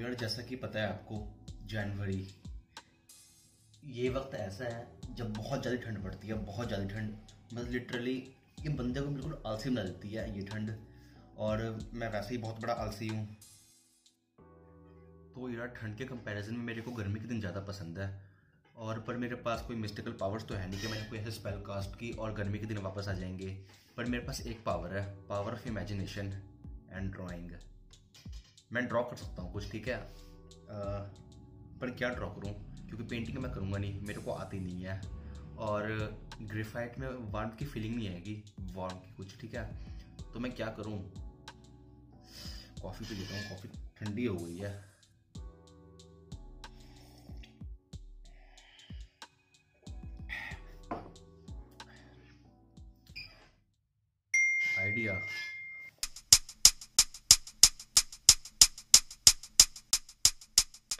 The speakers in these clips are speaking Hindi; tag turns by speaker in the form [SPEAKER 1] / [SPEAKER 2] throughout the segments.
[SPEAKER 1] यार, जैसा कि पता है आपको, जनवरी, ये वक्त ऐसा है, जब बहुत ज़्यादा ठंड पड़ती है, बहुत ज़्यादा ठंड मतलब लिटरली ये बंदे को बिल्कुल आलसी बना देती है ये ठंड, और मैं वैसे ही बहुत बड़ा आलसी हूँ। तो यार, ठंड के कंपैरिजन में मेरे को गर्मी के दिन ज़्यादा पसंद है, और पर मेरे पास कोई मिस्टिकल पावर्स तो है नहीं कि मैंने कोई ऐसे स्पेल कास्ट की और गर्मी के दिन वापस आ जाएँगे, पर मेरे पास एक पावर है power of imagination and drawing मैं ड्रॉ कर सकता हूँ कुछ, ठीक है? पर क्या ड्रॉ करूँ? क्योंकि पेंटिंग मैं करूँगा नहीं, मेरे को आती नहीं है। और ग्रेफाइट में वार्म की फीलिंग नहीं आएगी वार्म की कुछ, ठीक है? तो मैं क्या करूँ? कॉफ़ी पी लेता हूँ कॉफ़ी ठंडी हो गई है।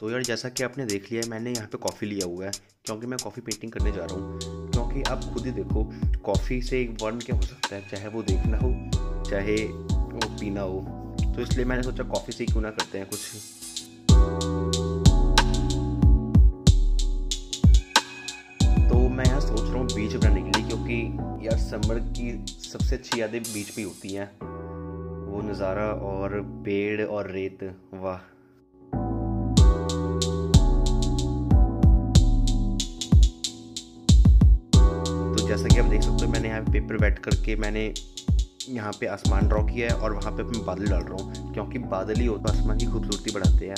[SPEAKER 1] तो यार जैसा कि आपने देख लिया है, मैंने यहाँ पे कॉफ़ी लिया हुआ है, क्योंकि मैं कॉफ़ी पेंटिंग करने जा रहा हूँ। क्योंकि आप खुद ही देखो कॉफ़ी से एक वर्न क्या हो सकता है, चाहे वो देखना हो, चाहे वो पीना हो। तो इसलिए मैंने सोचा कॉफ़ी से क्यों ना करते हैं कुछ। तो मैं यहाँ सोच रहा हूँ बीच बनाने के लिए, क्योंकि यार समर की सबसे अच्छी यादें बीच पे होती हैं। वो नज़ारा और पेड़ और रेत, वाह। जैसा कि आप देख सकते हो, मैंने यहाँ पे पेपर वेट करके मैंने यहाँ पे आसमान ड्रॉ किया है और वहाँ पे मैं बादल डाल रहा हूँ, क्योंकि बादल ही होता आसमान की खूबसूरती बढ़ाते हैं।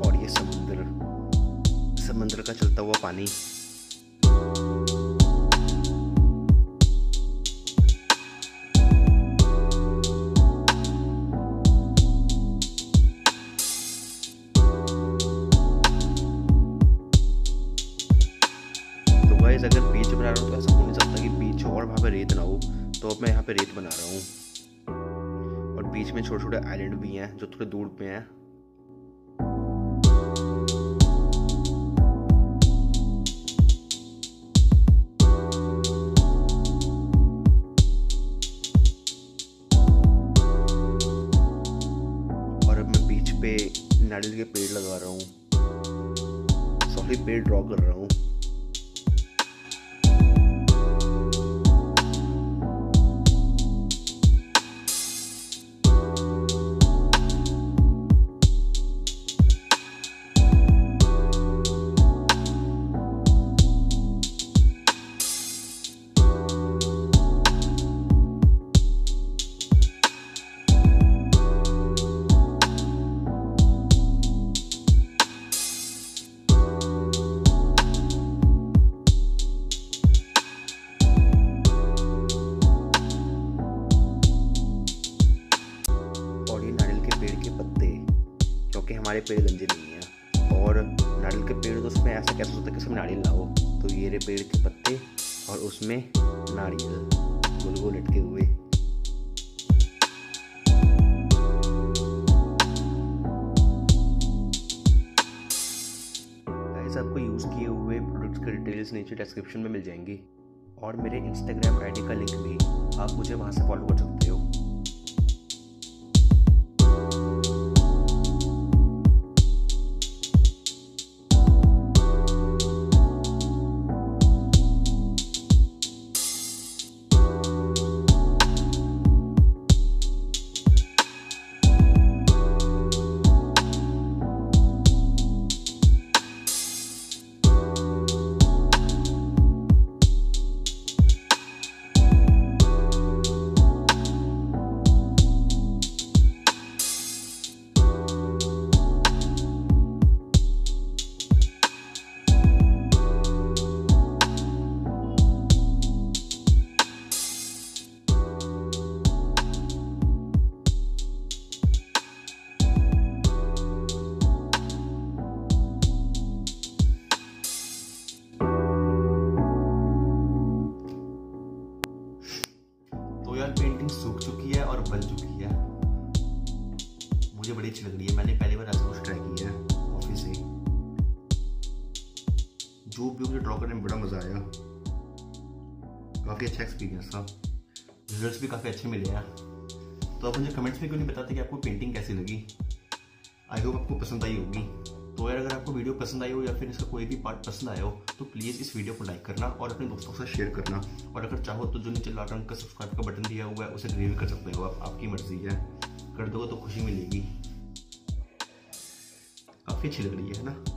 [SPEAKER 1] और ये समुद्र समुद्र का चलता हुआ पानी। गाइस अगर बीच बना रहा हूँ तो ऐसा हो नहीं सकता कि बीच हो और वहाँ पे रेत ना हो। तो अब मैं यहाँ पे रेत बना रहा हूँ। और बीच में छोटे छोटे आइलैंड भी हैं जो थोड़े दूर पे हैं। पे नारियल के पेड़ लगा रहा हूँ। सॉरी पेड़ ड्रॉ कर रहा हूँ। हमारे पेड़ गंजे नहीं हैं। और नारियल के पेड़ तो उसमें ऐसा कैसे होता है कि उसमें नारियल ना हो? तो ये रहे पेड़ के पत्ते और उसमें नारियल गोल गोल लटके हुए। आपको यूज़ किए हुए प्रोडक्ट्स के डिटेल्स नीचे डिस्क्रिप्शन में मिल जाएँगी। और मेरे इंस्टाग्राम आईडी का लिंक भी, आप मुझे वहाँ से फॉलो कर सकते है। मुझे बड़ी अच्छी लग रही है। मैंने पहली बार ऐसा कुछ ट्राई किया है, ऑफ़िस से। जो भी मुझे ड्रॉ करने में बड़ा मज़ा आया। काफ़ी अच्छा एक्सपीरियंस था। रिजल्ट्स भी काफ़ी अच्छे मिले हैं। तो आप मुझे कमेंट्स में क्यों नहीं बताते कि आपको पेंटिंग कैसी लगी? आई होप आपको पसंद आई होगी। तो यार, अगर आपको वीडियो पसंद आई हो या फिर इसका कोई भी पार्ट पसंद आया हो तो प्लीज़ इस वीडियो को लाइक करना और अपने दोस्तों के साथ शेयर करना। और अगर चाहो तो जो नीचे लाल रंग का सब्सक्राइब का बटन दिया हुआ है, उसे रिव्यू कर सकते हो आप। आपकी मर्ज़ी है। कर दोगे तो खुशी मिलेगी। काफ़ी अच्छी लग रही है ना?